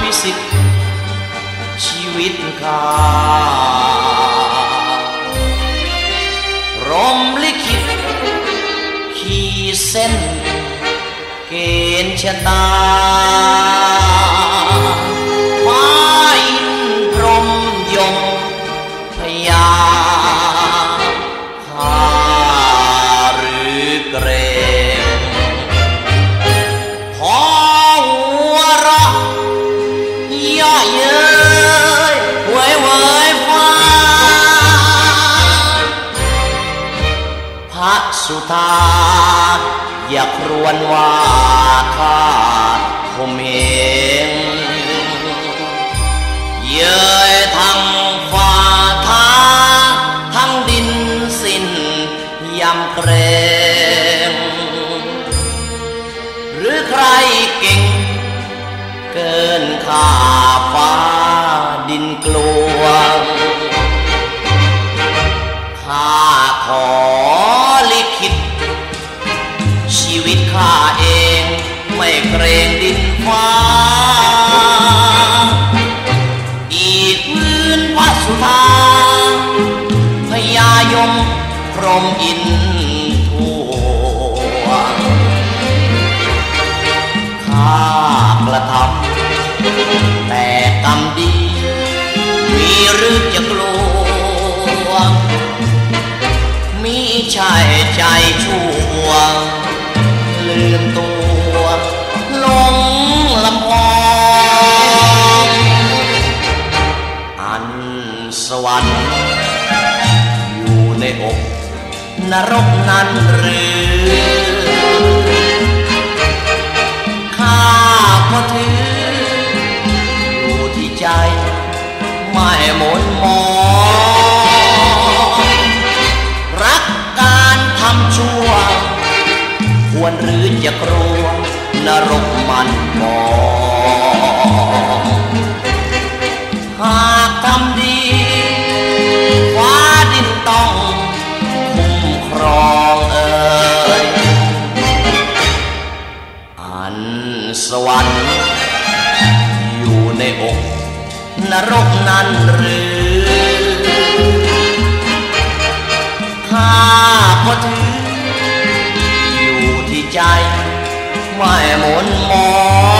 ภิสิทธิ์ชีวิตข้ารมลิขิตขีเส้น เกณฑ์ชะตา ย่อเย้ยเว้ยเวยฟ้าพระสุธาอย่าครวนว่าข้าผมเองเย้ยทั้งฟ้าท้าทั้งดินสิ้นยำเกรง ข้าฟ้าดินกลวงข้าขอลิขิต ชีวิตข้าเองไม่เกรงดินฟ้า อีกพื้นพระสุธาพญายมพรมอิน มีชายใจชั่ว ลืมตัวหลงลำพองอันสวรรค์อยู่ในอกนรกนั้นหรือข้าก็ถืออยู่ที่ใจ ไม่หมนมอง หรือจะกลัวนรกมันมองหากทำดีฟ้าดินต้องคุ้มครองเอ่ยอันสวรรค์อยู่ในอกนรกนั้นหรือข้าก็ถือ ใจ ไม่หมุนมอง